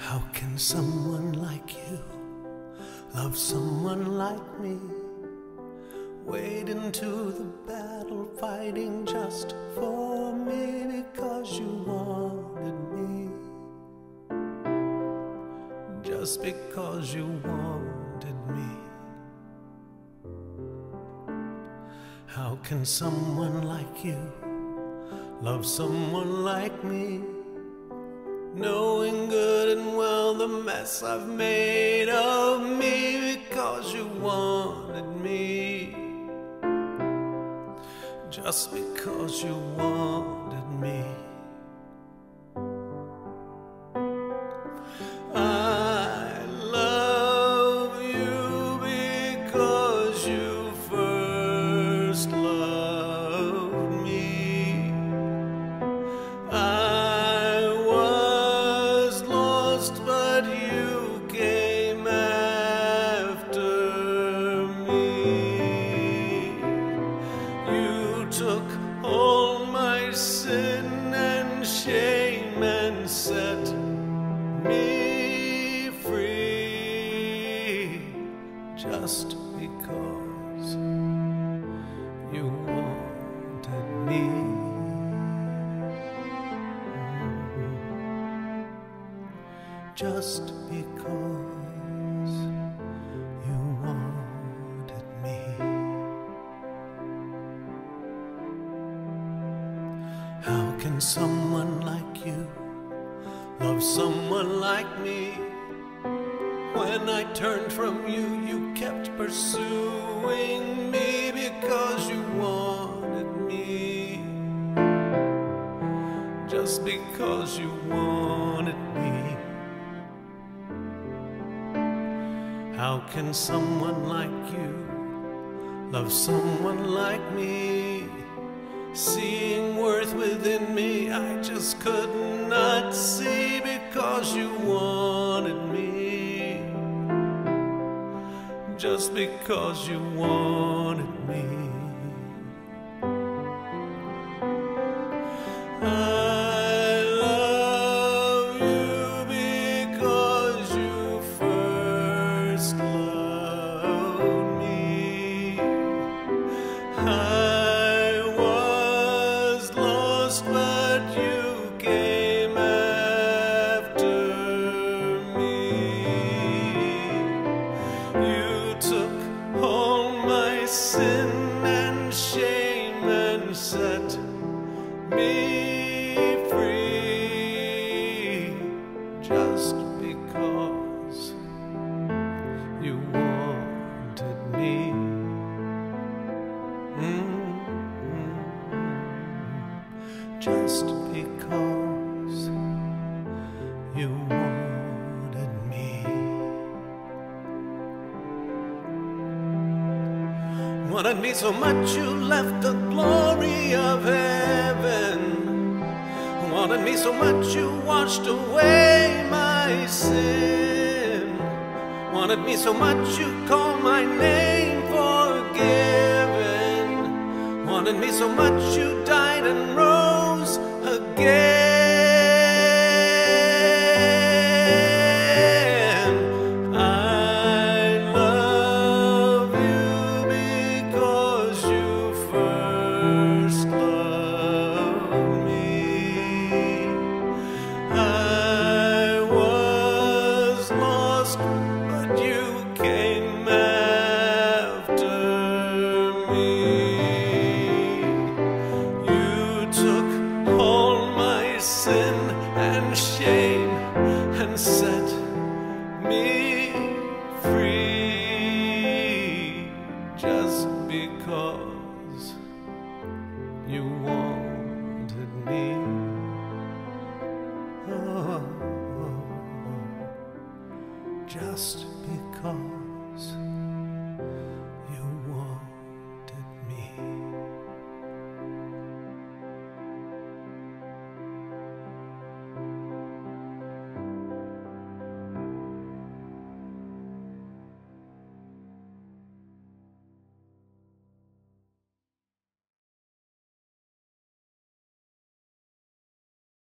How can someone like you love someone like me? Wade into the battle, fighting just for me because you wanted me. Just because you wanted me. How can someone like you love someone like me? Well the mess I've made of me because you wanted me. Just because you wanted me. Just because you wanted me. Mm-hmm. just because you wanted me. How can someone like you love someone like me? When I turned from you, you kept pursuing me because you wanted me. Just because you wanted me. How can someone like you love someone like me? Seeing worth within me, I just could not see because you wanted Just because you wanted me. Just because you wanted me. Mm-hmm. Just because you wanted me. Wanted me so much you left the glory of heaven. Wanted me so much you washed away my sin. Wanted me so much you called my name forgiven. Wanted me so much you died and rose again.